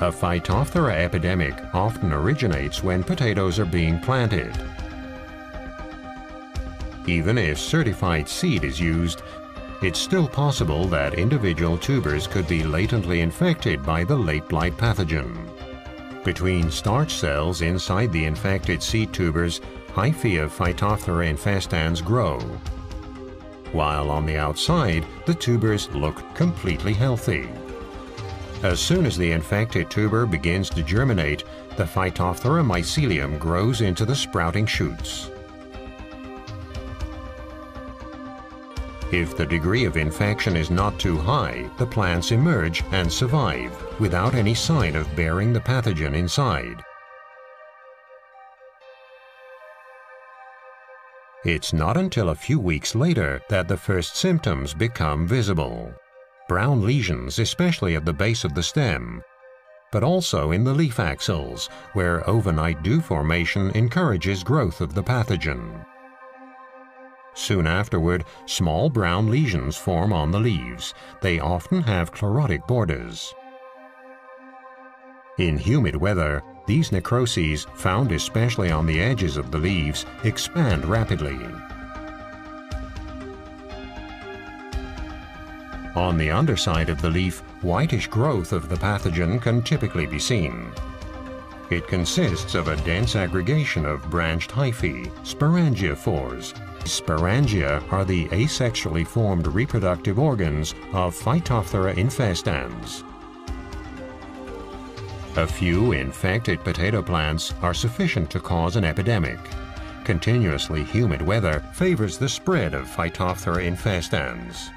A Phytophthora epidemic often originates when potatoes are being planted. Even if certified seed is used, it's still possible that individual tubers could be latently infected by the late blight pathogen. Between starch cells inside the infected seed tubers, hyphae of Phytophthora infestans grow, while on the outside, the tubers look completely healthy. As soon as the infected tuber begins to germinate, the Phytophthora mycelium grows into the sprouting shoots. If the degree of infection is not too high, the plants emerge and survive without any sign of bearing the pathogen inside. It's not until a few weeks later that the first symptoms become visible brown lesions especially at the base of the stem, but also in the leaf axils, where overnight dew formation encourages growth of the pathogen. Soon afterward, small brown lesions form on the leaves. They often have chlorotic borders. In humid weather, these necroses, found especially on the edges of the leaves, expand rapidly. On the underside of the leaf, whitish growth of the pathogen can typically be seen. It consists of a dense aggregation of branched hyphae, sporangiophores. Sporangia are the asexually formed reproductive organs of Phytophthora infestans. A few infected potato plants are sufficient to cause an epidemic. Continuously humid weather favors the spread of Phytophthora infestans.